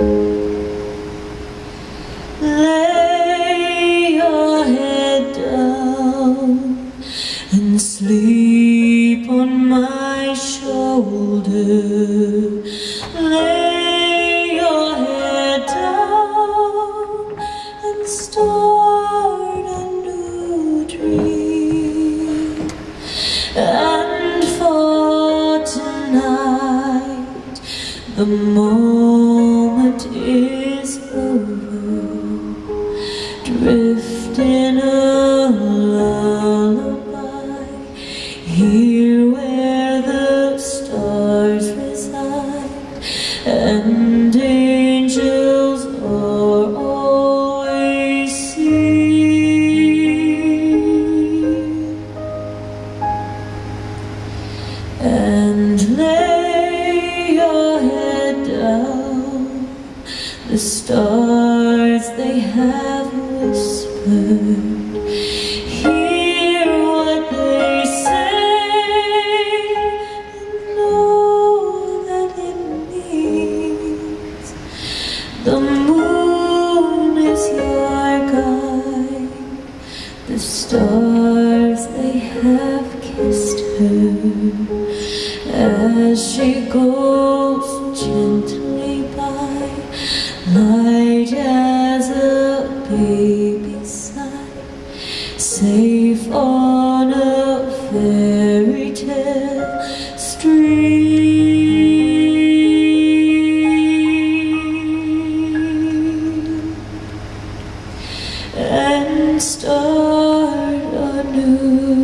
Lay your head down and sleep on my shoulder. Lay your head down and start a new dream. And for tonight, the moon moment is over. Drifting a lullaby here stars they have whispered hear what they say. Know that it means the moon is your guide. The stars they have kissed her as she goes gently light as a baby's sigh, safe on a fairy tale stream and start anew.